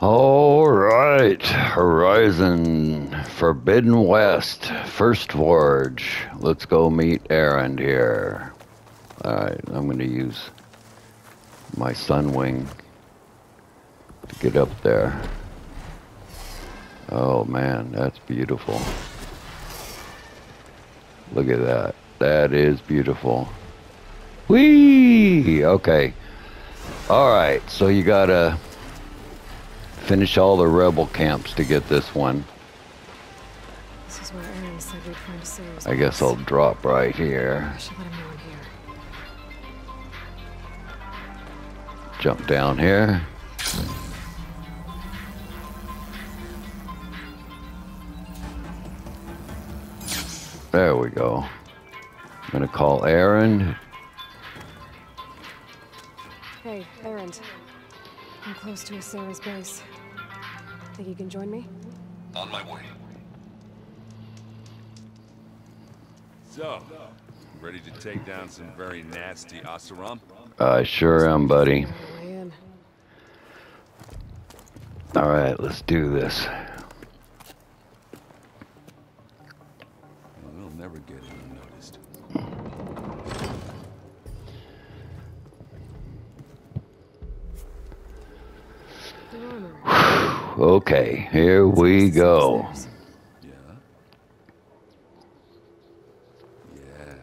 All right, Horizon Forbidden West, First Forge. Let's go meet Erend here. All right, I'm going to use my Sunwing to get up there. Oh man, that's beautiful. Look at that. That is beautiful. Whee! Okay. All right, so you gotta finish all the rebel camps to get this one. This is where Erend said we'd find Sarah's I guess I'll drop right here. I should let him know I'm here. Jump down here. There we go. I'm gonna call Erend. Hey, Erend. I'm close to Asera's base. Think you can join me? On my way. So, ready to take down some very nasty Oseram? I sure am, buddy. On the. All right, let's do this. We go. Yeah? Yeah.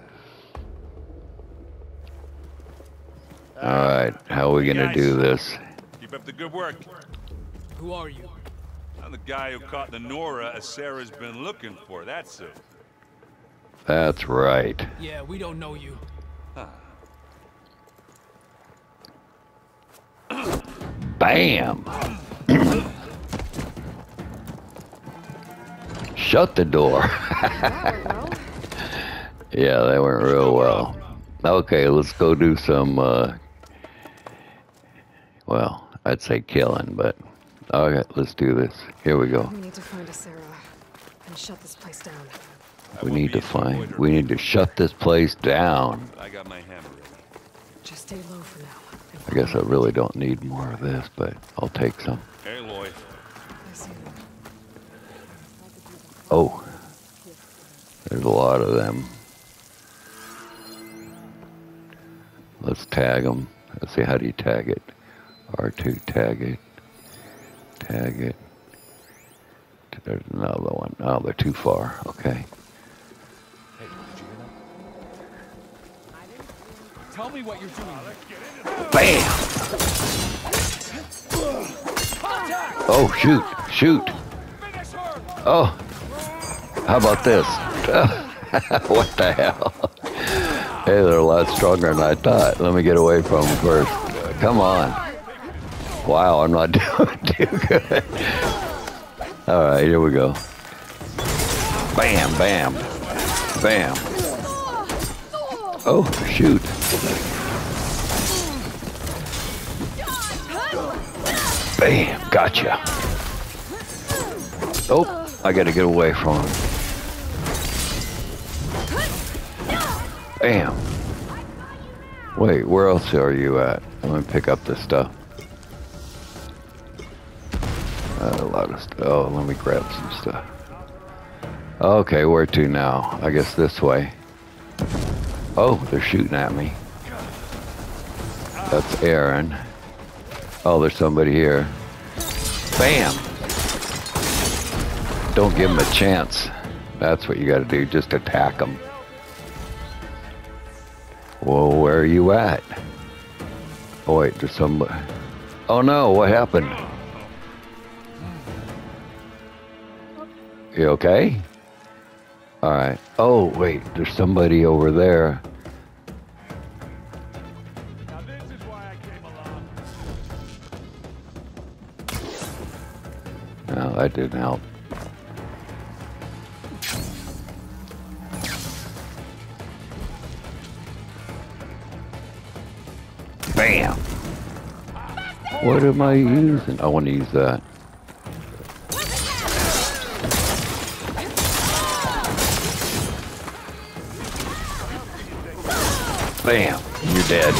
All right, how are we gonna do this? Keep up the good work. Who are you? I'm the guy who caught the Nora Asera's been looking for, that's who. That's right. Yeah, we don't know you. Bam! Shut the door. That went well. yeah, that went real well. Okay, let's go do some, uh, well, I'd say killing, but okay, let's do this. Here we go. We need to find Asera and shut this place down. We need to find, we need to shut this place down. I got my hammer ready. Just stay low for now. I guess I really don't need more of this, but I'll take some. Hey, Lloyd. Oh, there's a lot of them. Let's tag them. Let's see, how do you tag it? R2, tag it. Tag it. There's another one. Oh, they're too far. Okay. Hey, did you hear that? Tell me what you're doing. Bam! Oh, shoot, shoot. Oh, how about this? what the hell? Hey, they're a lot stronger than I thought. Let me get away from them first. Come on. Wow, I'm not doing too good. All right, here we go. Bam, bam, bam. Oh, shoot. Bam, gotcha. Oh, I gotta get away from him. Bam. Wait, where else are you at? Let me pick up this stuff. Uh, a lot of stuff. Oh, let me grab some stuff. Okay, where to now? I guess this way. Oh, they're shooting at me. That's Erend. Oh, there's somebody here. Bam! Don't give them a chance. That's what you gotta do, just attack them. Whoa, where are you at? Oh wait, there's somebody. Oh no, what happened? You okay? Alright. Oh wait, there's somebody over there. Now this is why I came along. No, that didn't help. What am I using? I want to use that. Bam! You're dead.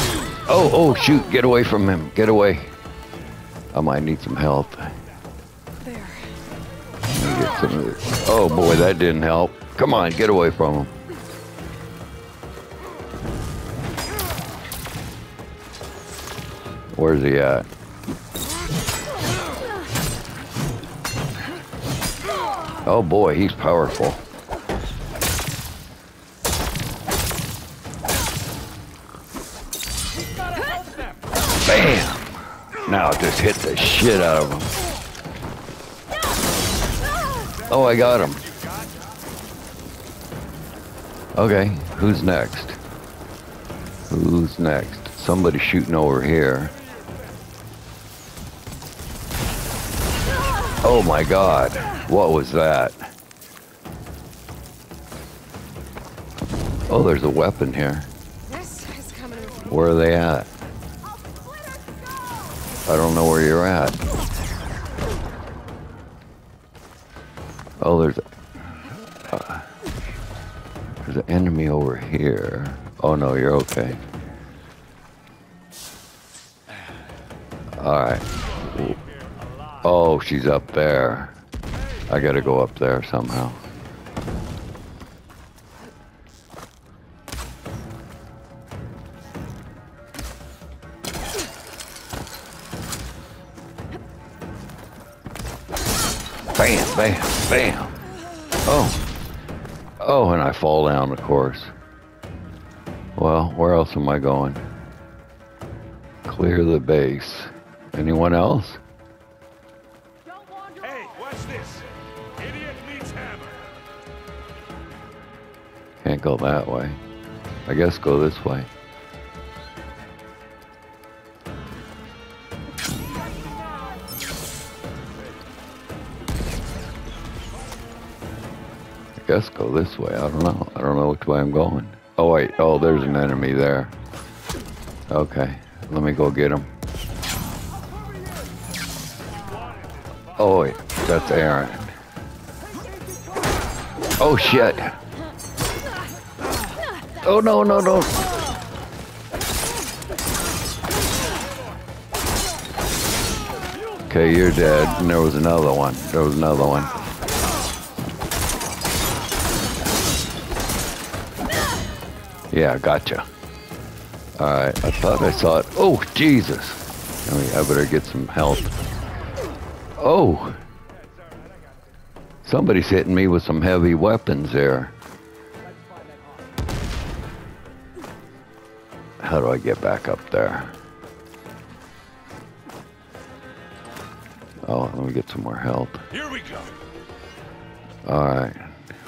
Oh, oh, shoot! Get away from him! Get away! I might need some help. get some of. Oh boy, that didn't help. Come on, get away from him. Where's he at? Oh boy, he's powerful. Bam! Now just hit the shit out of him. Oh, I got him. Okay, who's next? Who's next? Somebody shooting over here. Oh my god, what was that? Oh, there's a weapon here. This is coming Where are they at? I don't know where you're at. Oh, there's a, uh, there's an enemy over here. Oh no, you're okay. All right. Oh, she's up there. I gotta go up there somehow. Bam, bam, bam. Oh. Oh, and I fall down, of course. Well, where else am I going? Clear the base. Anyone else? Go that way. I guess go this way. I guess go this way. I don't know. I don't know which way I'm going. Oh wait. Oh, there's an enemy there. Okay. Let me go get him. Oh wait. That's Erend. Oh shit. Oh no no no! Okay, you're dead. And there was another one. There was another one. Yeah, gotcha. All right, I thought I saw it. Oh Jesus! Oh, I, mean, I better get some help. Oh! Somebody's hitting me with some heavy weapons there. How do I get back up there? Oh, let me get some more help. Here we go. All right,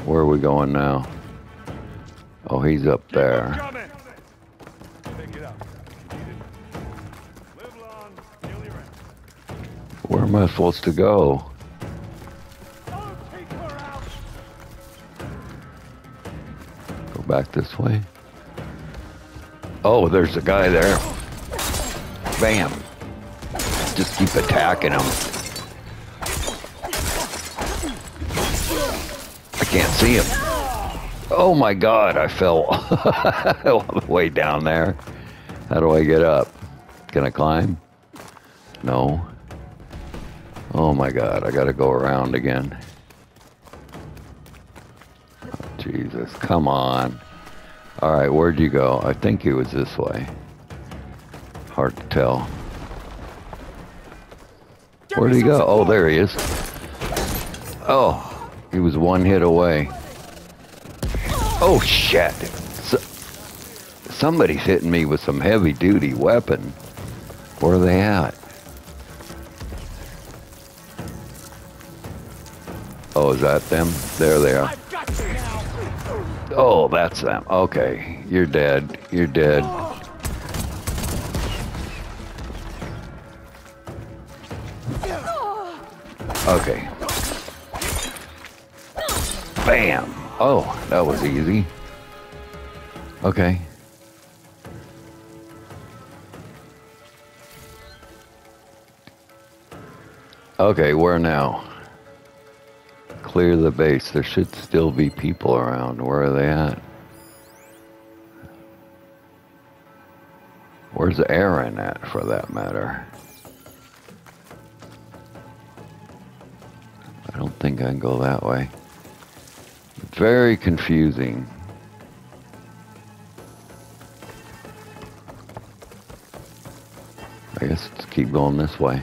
where are we going now? Oh, he's up there. Coming. Pick it up. Live long, kill. Where am I supposed to go? Take her out. Go back this way. Oh, there's a guy there. Bam. Just keep attacking him. I can't see him. Oh my god, I fell all the way down there. How do I get up? Can I climb? No. Oh my god, I gotta go around again. Jesus, come on. All right, where'd you go? I think he was this way. Hard to tell. Where'd he go? Oh, there he is. Oh, he was one hit away. Oh, shit. So, somebody's hitting me with some heavy duty weapon. Where are they at? Oh, is that them? There they are. Oh, that's them. Okay, you're dead. You're dead. Okay. Bam. Oh, that was easy. Okay. Okay, where now? Clear the base. There should still be people around. Where are they at? Where's Erend at, for that matter? I don't think I can go that way. Very confusing. I guess let's keep going this way.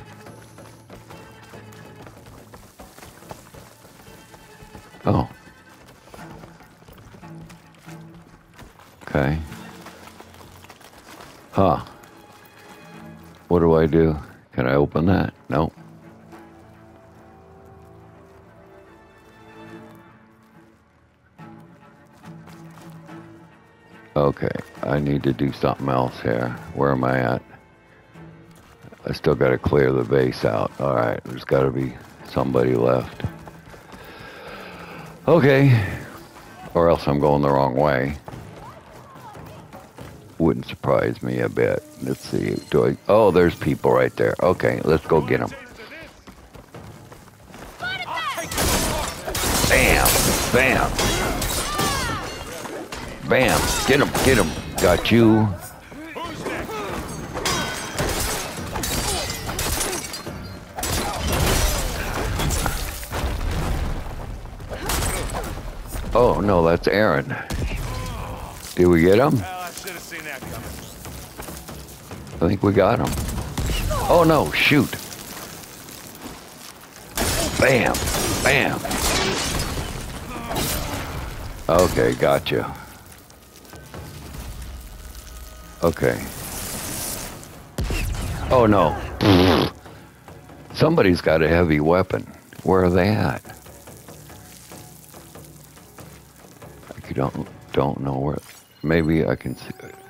Do Can I open that? Nope. Okay, I need to do something else here. Where am I at? I still got to clear the base out. All right, there's got to be somebody left. Okay, or else I'm going the wrong way. Wouldn't surprise me a bit. Let's see. Do I? Oh, there's people right there. Okay, let's go get them. Bam! Bam! Bam! Get him! Get him! Got you. Oh no, that's Erend. Did we get him? I think we got him. Oh no, shoot. Bam, bam. Okay, gotcha. Okay. Oh no. Somebody's got a heavy weapon. Where are they at? I don't don't know where. Maybe I can see. There's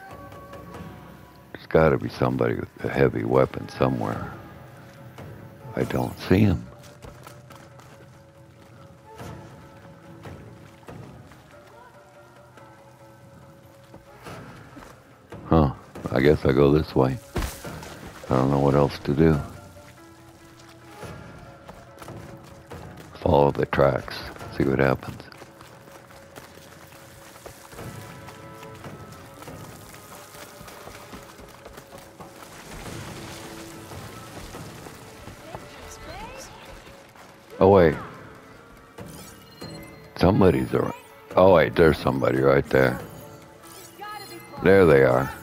got to be somebody with a heavy weapon somewhere. I don't see him. Huh. I guess I go this way. I don't know what else to do. Follow the tracks. See what happens. Somebody's around. Oh wait, there's somebody right there. There they are.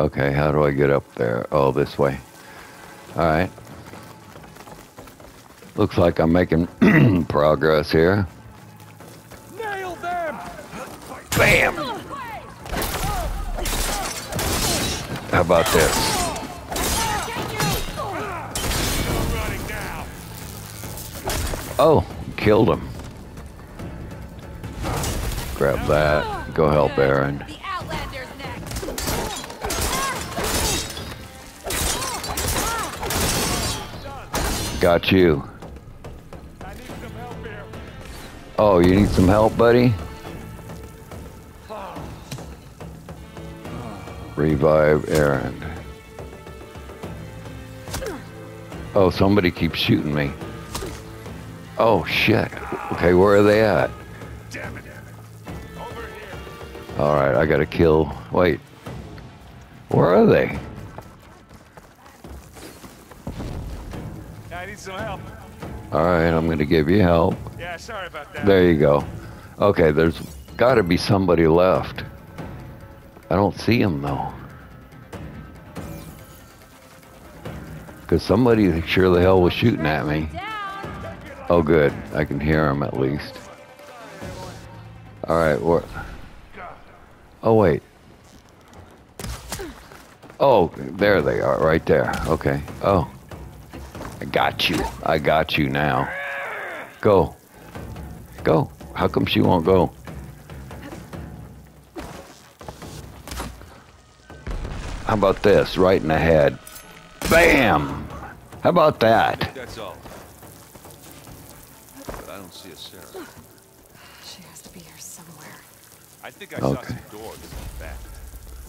Okay, how do I get up there? Oh, this way. All right. Looks like I'm making progress here. Nail them! Bam! How about this? Oh, killed him. Grab that. Go help Erend. Got you. Oh, you need some help, buddy? Revive Erend. Oh, somebody keeps shooting me. Oh, shit. Okay, where are they at? Damn it. Over here. All right, I gotta kill. Wait. Where are they? I need some help. All right, I'm gonna give you help. Yeah, sorry about that. There you go. Okay, there's gotta be somebody left. I don't see him though. Because somebody sure the hell was shooting at me. Oh, good. I can hear him at least. All right, what? Oh, wait. Oh, there they are, right there. Okay. Oh. I got you. I got you now. Go. Go. How come she won't go? How about this? Right in the head. Bam! How about that? That's all. But I don't see Asera. She has to be here somewhere. I think I saw Okay. some doors back.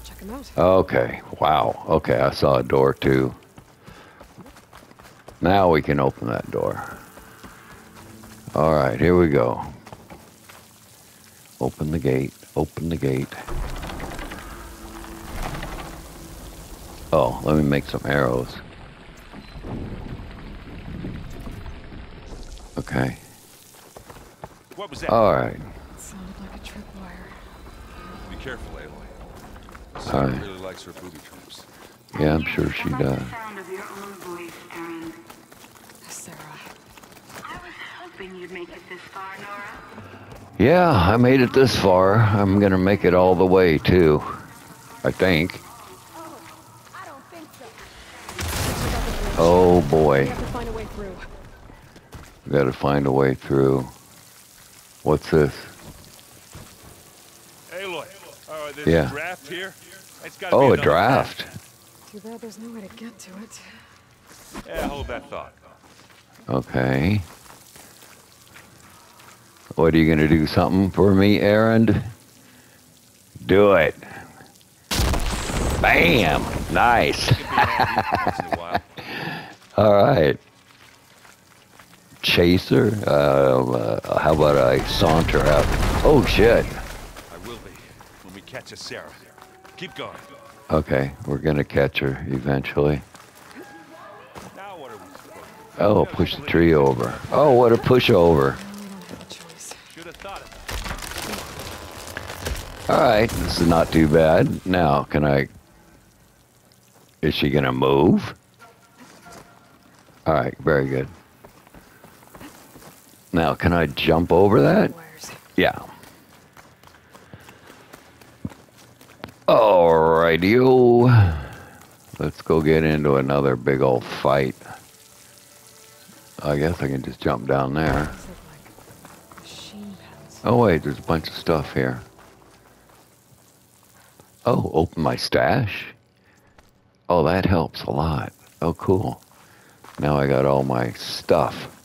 Check him out. Okay. Wow. Okay, I saw a door too. Now we can open that door. All right, here we go. Open the gate. Open the gate. Oh, let me make some arrows. Okay. What was that? All right. It sounded like a tripwire. Be careful, Aloy. All Sarah right. really likes her booby traps. Yeah, I'm sure she does. sound of your own voice, Erend. Sarah. I was hoping you'd make it this far, Nora. Yeah, I made it this far. I'm gonna make it all the way too. I think. Oh boy, have to find a way through. we gotta find a way through. What's this? Aloy, oh, this Yeah. draft here? It's gotta be Oh, a another draft. Too bad there's no way to get to it. Yeah, hold that thought. Okay. What are you gonna do? Something for me, Erend? Do it. Bam! Nice. It can be handy once in a while. All right. Chaser. Uh, uh, how about I saunter out? Oh shit. I will be when we catch a Sarah. Keep going. Okay, we're gonna catch her eventually. Now what are we to do? Oh, push the tree over. Oh, what a pushover. We don't have a choice. Should have thought of All right, this is not too bad. Now, can I? Is she gonna move? All right, very good. Now, can I jump over that? Wires. Yeah. Alrighty-o. Let's go get into another big old fight. I guess I can just jump down there. Oh wait, there's a bunch of stuff here. Oh, open my stash. Oh, that helps a lot. Oh, cool. Now I got all my stuff.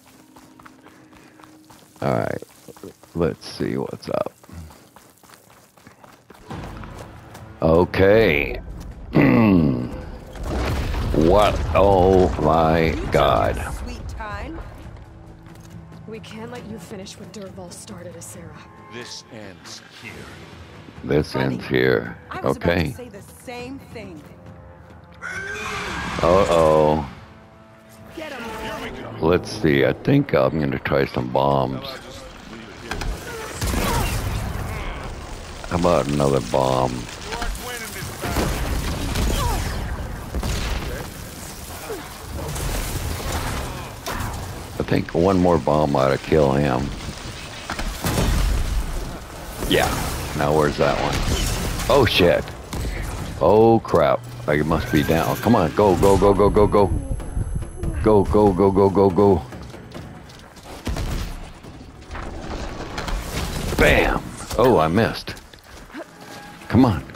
All right, let's see what's up. Okay. what? Oh my God. Sweet time. We can't let you finish what Dervahl started, Sarah. This ends here. This Funny. ends here. I was about Okay. to say the same thing. Uh oh. Let's see. I think I'm going to try some bombs. How about another bomb? Think one more bomb ought to kill him. Yeah. Now where's that one? Oh shit. Oh crap. I must be down. Oh, come on. Go, go, go, go, go, go. Go, go, go, go, go, go. Bam. Oh, I missed. Come on.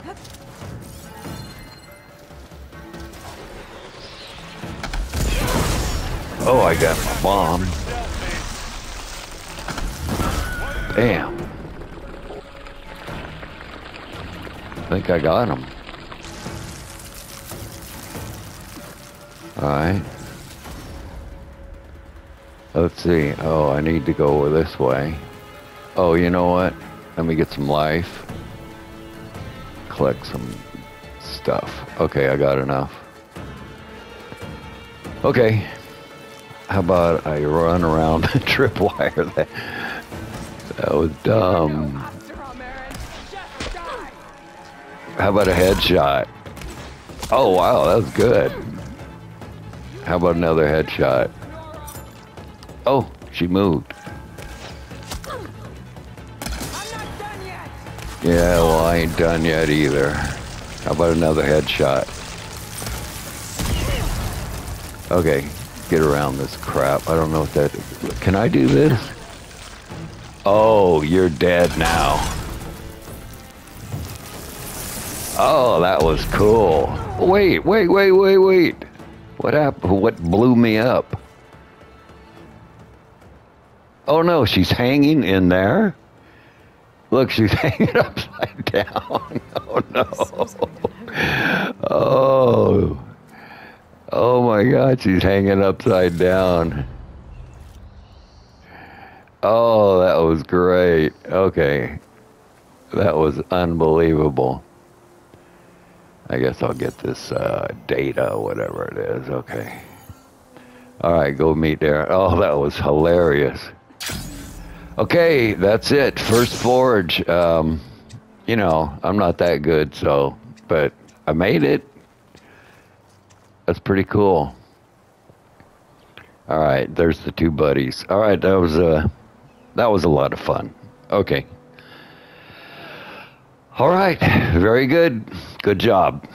Oh, I got my bomb. Damn. I think I got him. Alright. Let's see. Oh, I need to go this way. Oh, you know what? Let me get some life. Collect some stuff. Okay, I got enough. Okay. How about I run around the tripwire? That, that was dumb. How about a headshot? Oh, wow, that was good. How about another headshot? Oh, she moved. Yeah, well, I ain't done yet either. How about another headshot? Okay, get around this crap. I don't know what that. Can I do this? Oh, you're dead now. Oh, that was cool. Wait, wait, wait, wait, wait. What happened? What blew me up? Oh no, she's hanging in there. Look, she's hanging upside down. Oh no. Oh. Oh my god, she's hanging upside down. Oh, that was great. Okay. That was unbelievable. I guess I'll get this uh, data, whatever it is. Okay. All right, go meet there. Oh, that was hilarious. Okay, that's it. First forge. Um, you know, I'm not that good, so, but I made it. That's pretty cool. All right, there's the two buddies. All right, that was a that was a lot of fun. Okay. All right, very good. Good job.